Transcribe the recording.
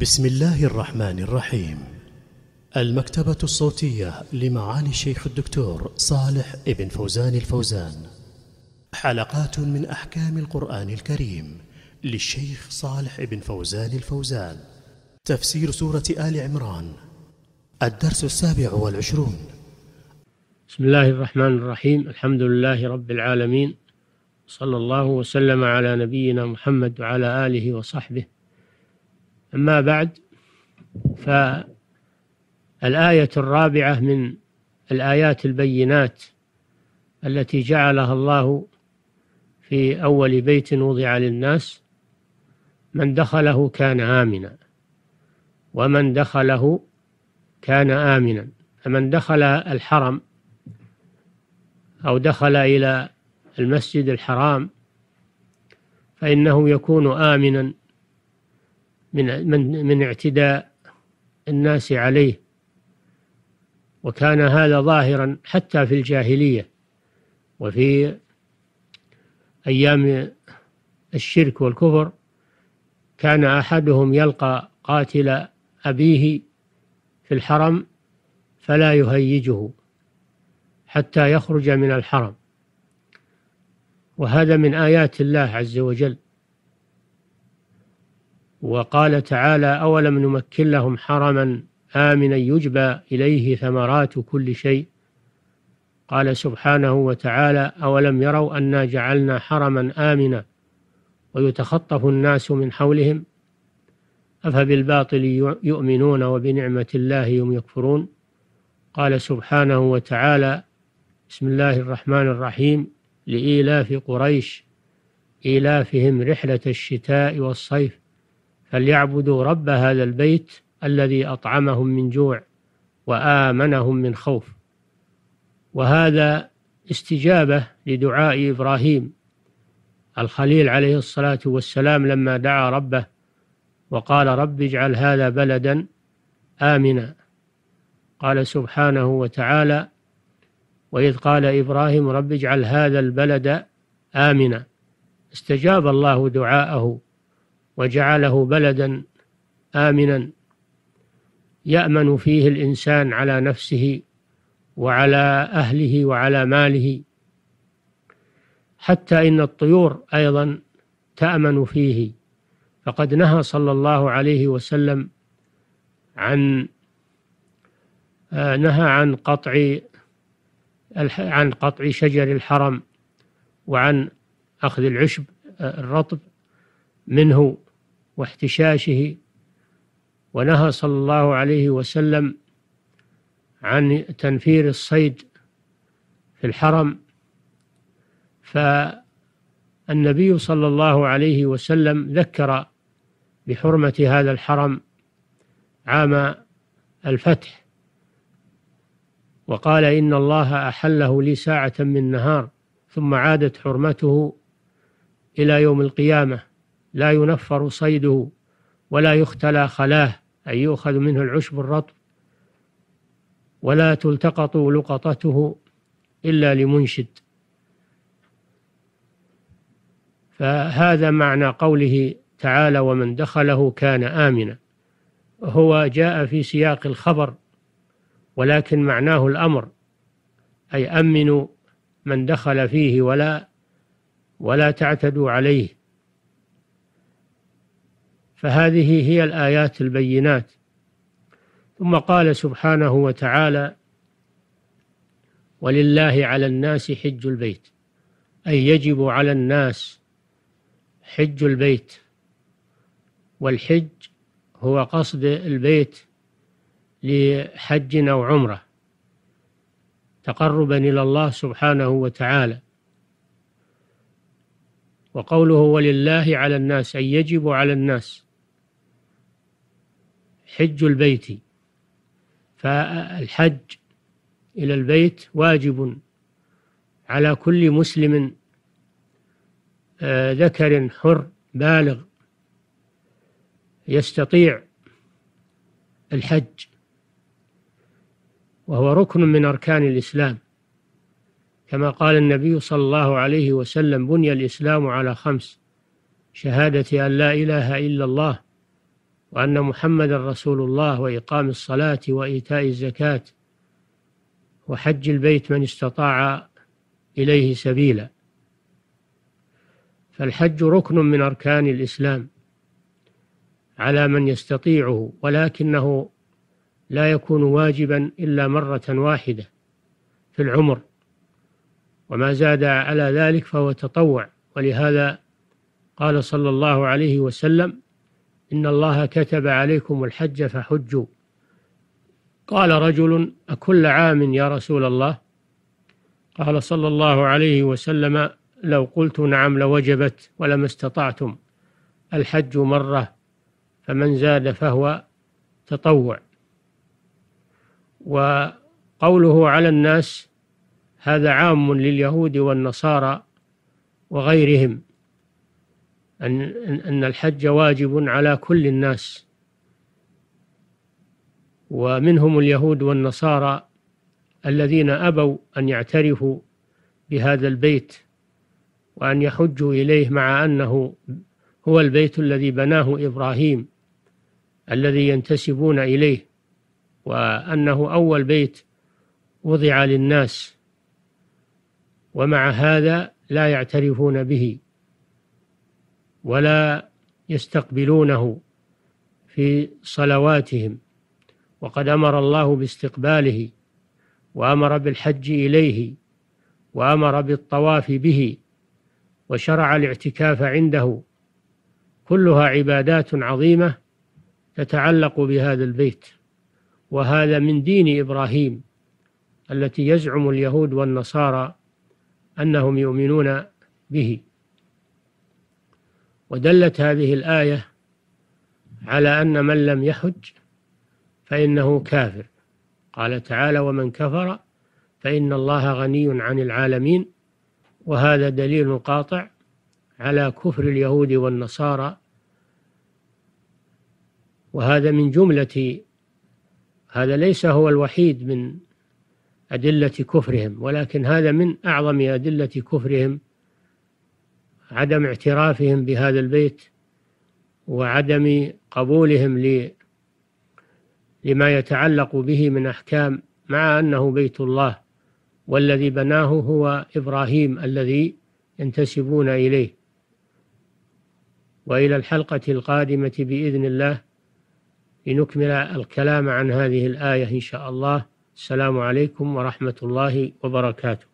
بسم الله الرحمن الرحيم. المكتبة الصوتية لمعالي الشيخ الدكتور صالح ابن فوزان الفوزان. حلقات من أحكام القرآن الكريم للشيخ صالح ابن فوزان الفوزان. تفسير سورة آل عمران. الدرس السابع والعشرون. بسم الله الرحمن الرحيم. الحمد لله رب العالمين. صلى الله وسلم على نبينا محمد وعلى آله وصحبه أما بعد فالآية الرابعة من الآيات البينات التي جعلها الله في أول بيت وضع للناس من دخله كان آمنا ومن دخله كان آمنا. فمن دخل الحرم أو دخل إلى المسجد الحرام فإنه يكون آمنا من من من اعتداء الناس عليه. وكان هذا ظاهرا حتى في الجاهلية وفي أيام الشرك والكفر كان أحدهم يلقى قاتل أبيه في الحرم فلا يهيجه حتى يخرج من الحرم. وهذا من آيات الله عز وجل. وقال تعالى أولم نمكن لهم حرما آمنا يجبى إليه ثمرات كل شيء؟ قال سبحانه وتعالى أولم يروا أنا جعلنا حرما آمنا ويتخطف الناس من حولهم؟ أفبالباطل يؤمنون وبنعمة الله هم يكفرون؟ قال سبحانه وتعالى بسم الله الرحمن الرحيم لإيلاف قريش إيلافهم رحلة الشتاء والصيف فليعبدوا رب هذا البيت الذي أطعمهم من جوع وآمنهم من خوف. وهذا استجابة لدعاء إبراهيم الخليل عليه الصلاة والسلام لما دعا ربه وقال رب اجعل هذا بلدا آمنا. قال سبحانه وتعالى وإذ قال إبراهيم رب اجعل هذا البلد آمنا. استجاب الله دعاءه وجعله بلدا آمنا يأمن فيه الإنسان على نفسه وعلى أهله وعلى ماله. حتى إن الطيور أيضا تأمن فيه. فقد نهى صلى الله عليه وسلم عن آه، نهى عن قطع عن قطع شجر الحرم وعن أخذ العشب آه، الرطب. منه واحتشاشه ونهى صلى الله عليه وسلم عن تنفير الصيد في الحرم. فالنبي صلى الله عليه وسلم ذكر بحرمة هذا الحرم عام الفتح وقال إن الله أحله لي ساعة من نهار ثم عادت حرمته إلى يوم القيامة. لا ينفر صيده ولا يختلى خلاه أي يؤخذ منه العشب الرطب. ولا تلتقط لقطته إلا لمنشد. فهذا معنى قوله تعالى ومن دخله كان آمنا هو جاء في سياق الخبر ولكن معناه الأمر أي أمنوا من دخل فيه ولا ولا تعتدوا عليه. فهذه هي الآيات البينات. ثم قال سبحانه وتعالى ولله على الناس حج البيت. أي يجب على الناس حج البيت. والحج هو قصد البيت لحج أو عمرة تقربا إلى الله سبحانه وتعالى. وقوله ولله على الناس أي يجب على الناس. حج البيت. فالحج إلى البيت واجب على كل مسلم آه، ذكر حر بالغ يستطيع الحج. وهو ركن من أركان الإسلام. كما قال النبي صلى الله عليه وسلم بني الإسلام على خمس شهادة أن لا إله إلا الله وأن محمدا رسول الله وإقام الصلاة وإيتاء الزكاة وحج البيت من استطاع إليه سبيلا. فالحج ركن من أركان الإسلام على من يستطيعه ولكنه لا يكون واجبا إلا مرة واحدة في العمر. وما زاد على ذلك فهو تطوع. ولهذا قال صلى الله عليه وسلم إن الله كتب عليكم الحج فحجوا. قال رجل أكل عام يا رسول الله؟ قال صلى الله عليه وسلم لو قلت نعم لوجبت ولما استطعتم. الحج مرة فمن زاد فهو تطوع. وقوله على الناس هذا عام لليهود والنصارى وغيرهم. أن أن الحج واجب على كل الناس. ومنهم اليهود والنصارى الذين أبوا أن يعترفوا بهذا البيت وأن يحجوا إليه مع أنه هو البيت الذي بناه إبراهيم الذي ينتسبون إليه وأنه أول بيت وضع للناس ومع هذا لا يعترفون به. ولا يستقبلونه في صلواتهم. وقد أمر الله باستقباله وأمر بالحج إليه وأمر بالطواف به وشرع الاعتكاف عنده. كلها عبادات عظيمة تتعلق بهذا البيت. وهذا من دين إبراهيم التي يزعم اليهود والنصارى أنهم يؤمنون به. ودلت هذه الآية على أن من لم يحج فإنه كافر. قال تعالى ومن كفر فإن الله غني عن العالمين وهذا دليل قاطع على كفر اليهود والنصارى. وهذا من جملة هذا ليس هو الوحيد من أدلة كفرهم ولكن هذا من أعظم أدلة كفرهم. عدم اعترافهم بهذا البيت وعدم قبولهم لما يتعلق به من أحكام مع أنه بيت الله والذي بناه هو إبراهيم الذي ينتسبون إليه. وإلى الحلقة القادمة بإذن الله لنكمل الكلام عن هذه الآية إن شاء الله. السلام عليكم ورحمة الله وبركاته.